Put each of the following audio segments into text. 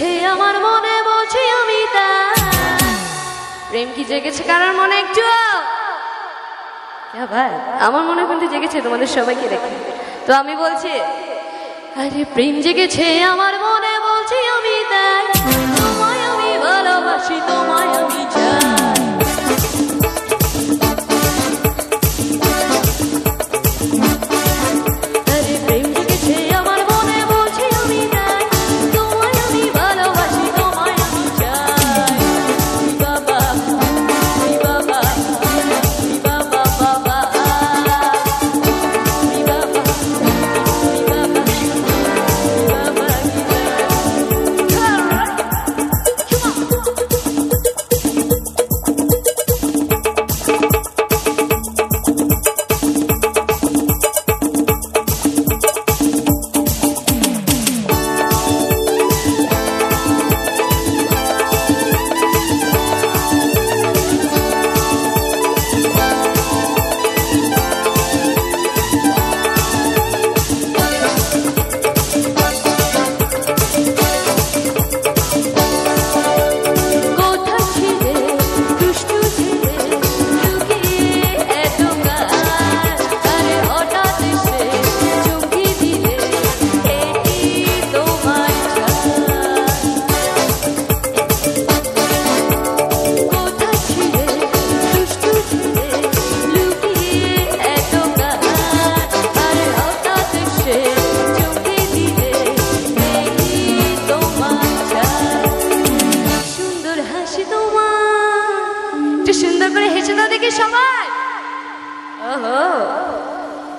মনে বলছি আমি তা প্রেম কি জেগেছে কারোর মনে একটু? আমার মনে কিন্তু জেগেছে, তোমাদের সবাইকে দেখে। তো আমি বলছি, আরে, প্রেম জেগেছে, আমার মনে বলছি আমি তাই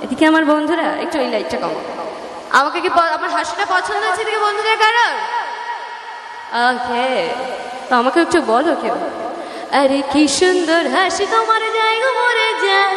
এদিকে আমার বন্ধুরা, একটু ওই লাইটটা কম। আমাকে কি আমার হাসিটা পছন্দ হচ্ছে এদিকে বন্ধুদের কারণ ওকে তো আমাকে একটু বলো কেউ। আরে কি সুন্দর হাসি তোমার যাই গো মরে যায়।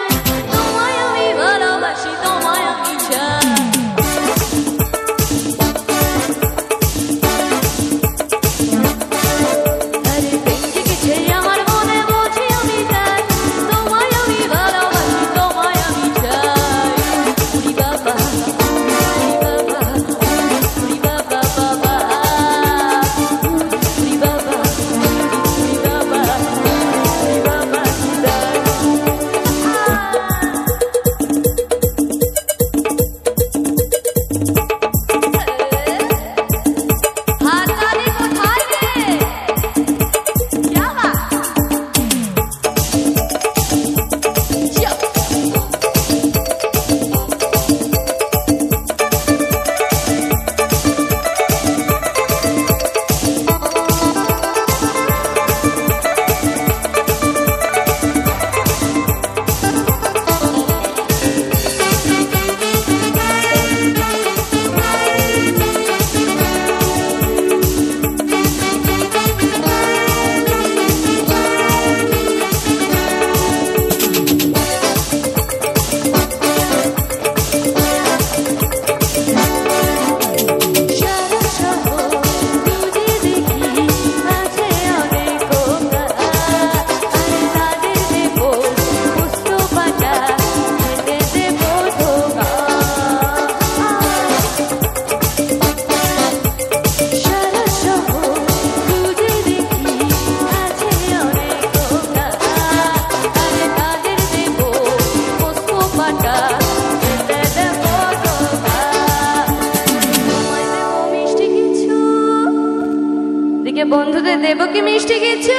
বন্ধুদের দেবো কি মিষ্টি কিছু?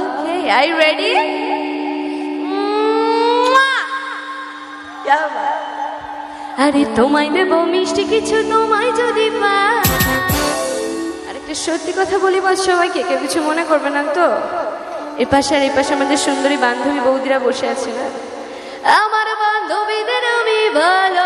ওকে আই রেডি আরে, তোমায় দেব মিষ্টি কিছু, তোমায় যদি আরেকটা সত্যি কথা বলি বল সবাইকে, কেউ কিছু মনে করবে না তো? এ পাশে আর এই পাশে আমাদের সুন্দরী বান্ধবী বৌদিরা বসে আছে না? আমার বান্ধবীদের আমি ভালো